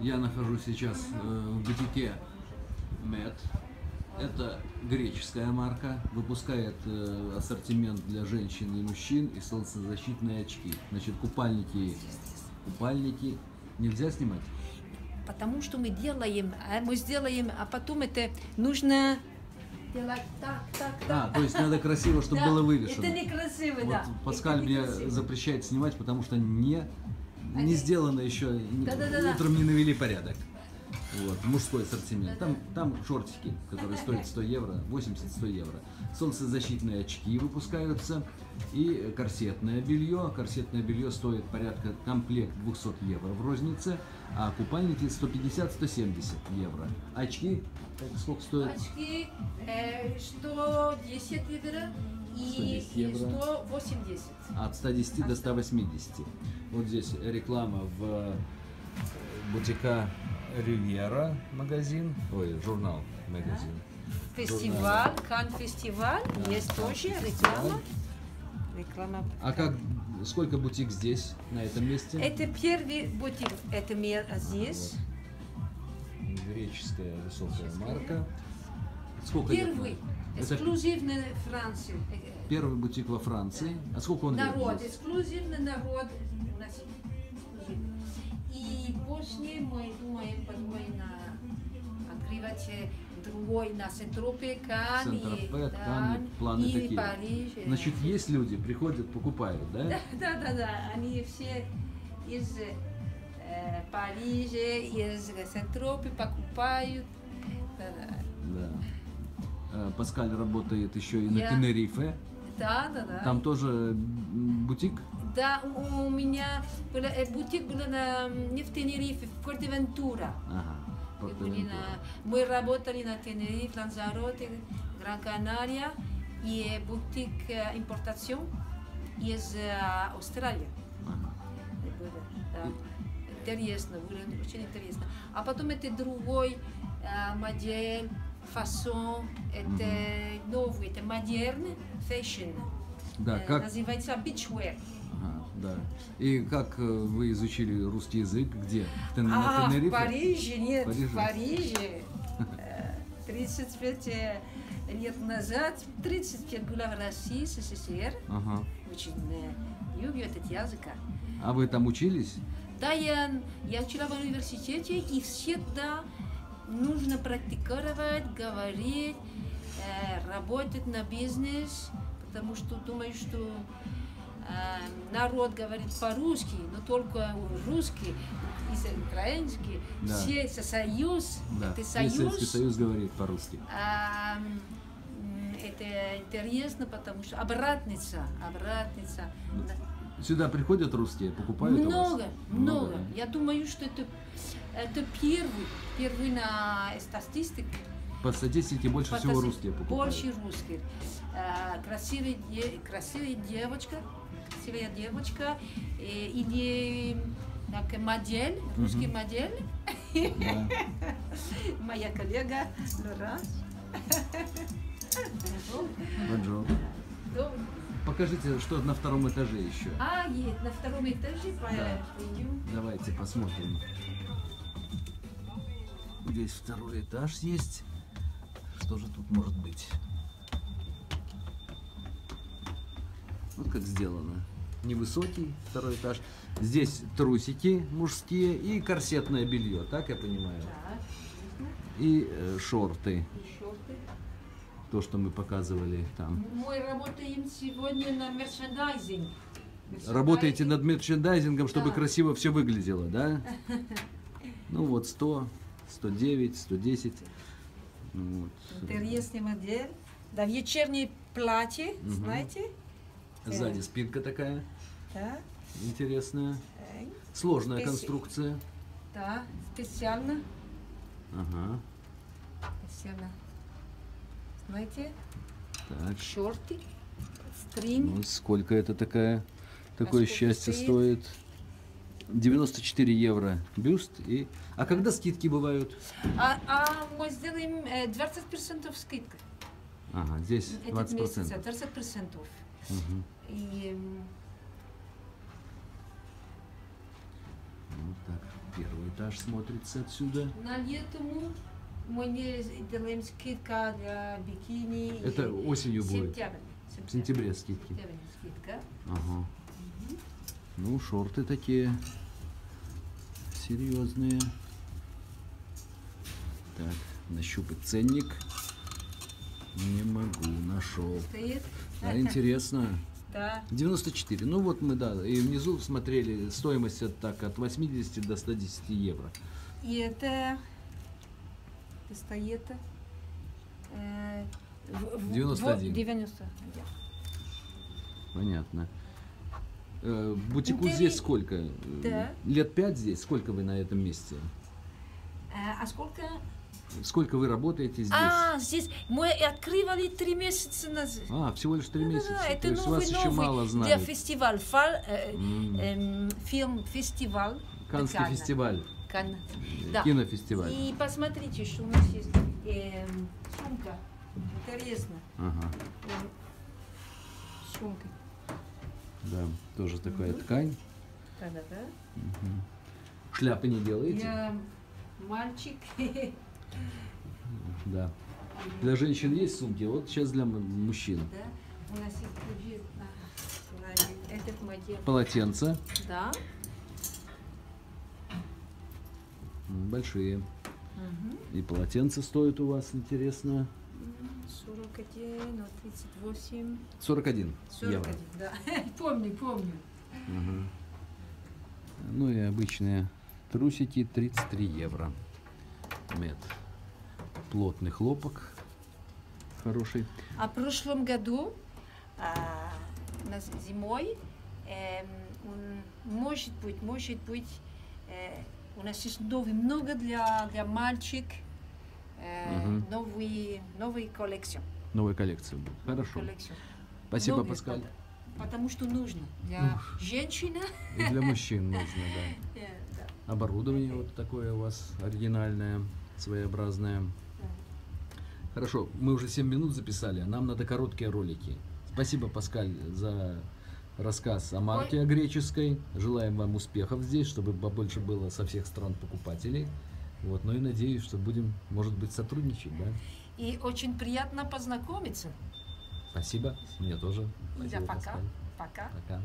Я нахожусь сейчас э, в бутике Мед. Это греческая марка, выпускает э, ассортимент для женщин и мужчин и солнцезащитные очки. Значит, купальники, купальники нельзя снимать? Потому что мы делаем, а мы сделаем, а потом это нужно делать так, так, А, так. то есть надо красиво, чтобы Да, было вывешено. Это некрасиво, Вот да. Паскаль Это мне запрещает снимать, потому что не, не сделано еще, утром не навели порядок. Вот, мужской ассортимент. Там, там шортики, которые стоят 100 евро, 80-100 евро. Солнцезащитные очки выпускаются и корсетное белье. Корсетное белье стоит порядка комплект 200 евро в рознице, а купальники 150-170 евро. Очки как- сколько стоят? Очки э, 110 евро и 110 евро. 180. От 110 до 180. Вот здесь реклама в э, бутика Ривьера магазин, ой, журнал магазин. Фестиваль, Кан фестиваль, Да, есть тоже фестиваль. реклама. Реклама. А как, сколько бутик здесь, на этом месте? Это первый бутик, это мир здесь. Вот. Греческая высокая марка. Сколько лет? Первый, Это Франции. Первый бутик во Франции. А сколько он лет Народ, здесь? эксклюзивный народ. И после мы думаем, подумаем на открывать другой на Кан Сент-Тропе, да, Канн, планы и такие. Париж. Значит, есть люди, приходят, покупают, да? Да, да, да, да, они все из э, Парижа, из Сентропе покупают. Да, да. Да. Э, Паскаль работает еще и на Я- Тенерифе. Да, да, да. Там тоже бутик. Да, у, у меня была, э, бутик был на, не в Тенерифе, в Фортевентура. Ага. На- мы работали на Тенерифе, Ланзароте, Гран Канария и бутик э, импортацион из э, Австралии. Ага. было, да. Интересно, было очень интересно. А потом это другой э, модель, фасон, это новый, это modern, fashion. Да, Э, как, Называется beachwear. ага, да. И как э, вы изучили русский язык? Где? В Тен- на А, в? Париже, нет, Париже? в Париже. э, 35 лет назад, 35 была в России, СССР. Ага. Очень э, люблю этот язык. А вы там учились? Да, я, я учила в университете, и всегда нужно практиковать, говорить, э, работать на бизнес, потому что думаю, что э, народ говорит по-русски, но только русский и украинский, Да. все со- союз, Да. это союз, Советский Союз говорит по-русски. м, это интересно, потому что обратница, обратница. Сюда приходят русские, покупают у вас? Много, много. Я думаю, что это, это первый, первый на статистике. По статистике больше всего Фантази- русские покупают. Больше русских. Красивая, де- красивая девочка, красивая девочка, э, или как модель, русский модель, Да. моя коллега Лора. Bonjour. Покажите, что на втором этаже еще. А, есть, на втором этаже, Да. Давайте посмотрим. Здесь второй этаж есть. Что же тут может быть? Вот как сделано. Невысокий второй этаж. Здесь трусики мужские и корсетное белье, так я понимаю. Да, И э, шорты, и шорты. то, что мы показывали там. Мы работаем сегодня на мерчендайзинг. Работаете над мерчендайзингом, чтобы Да. красиво все выглядело, да? Ну вот 100, 109, 110. Ну, вот. Интересная модель. Да, вечернее платье, Мгм. знаете? Сзади спинка такая Да, интересная. э, Сложная конструкция. да, специально, Ага. специально. Знаете, Так. шорты, стринг. Ну, сколько это такая, такое сколько счастье стоит? стоит? 94 евро бюст. И... А когда скидки бывают? А, а мы сделаем э, 20% скидка. Ага, здесь Этот месяц 20%. 20%. И Вот так. первый этаж смотрится отсюда. На летому мы не делаем скидка для бикини. Это осенью будет. сентябрь. В сентябре скидки. Сентябрь скидка. Ага. Ну, шорты такие серьезные. Так, нащупать ценник. Не могу, нашел. Стоит. А интересно. Да. 94. Ну вот мы, да, и внизу смотрели стоимость от, так, от 80 до 110 евро. И это стоит э, в- в- 91. в- 90. Понятно. Э, бутику Интерес- здесь сколько? Э, Да. Лет пять здесь? Сколько вы на этом месте? А, а сколько? Сколько вы работаете здесь? А, здесь мы открывали три месяца назад. А, всего лишь три Да-да-да, месяца. это То новый, вас еще новый мало для знают. фестиваль, фа- э, М. эм, фильм фестиваль. Канский Канна. фестиваль, Канна. Да. кинофестиваль. И посмотрите, что у нас есть эм, сумка. Интересно. Ага, Сумка. да, тоже такая ткань. Да-да-да. Шляпы не делаете? Для мальчик. Да. Для женщин есть сумки, вот сейчас для мужчин. Да. У нас есть на этот модель. Полотенца Да. большие. Мгм. И полотенца стоят у вас, интересно. 41, ну, 38, 41 евро. 41, да. помню, помню. Мгм. Ну и обычные трусики 33 евро. Мед. Плотный хлопок. Хороший. А в прошлом году, а, зимой, эм, может быть, может быть, э, у нас есть новый, много для, для мальчик, э, новый, новый коллекцию. Новая коллекция будет. Хорошо. коллекцию. Спасибо, Много Паскаль. Потому что нужно. Для женщины. И для мужчин нужно, да. э, да. Оборудование вот такое у вас оригинальное, своеобразное. Хорошо, мы уже 7 минут записали, а нам надо короткие ролики. Спасибо, Паскаль, за рассказ о марке о греческой. Желаем вам успехов здесь, чтобы побольше было со всех стран покупателей. Вот, ну и надеюсь, что будем, может быть, сотрудничать, да? И очень приятно познакомиться. Спасибо, мне тоже. Спасибо, пока. Паскаль. Пока. Пока.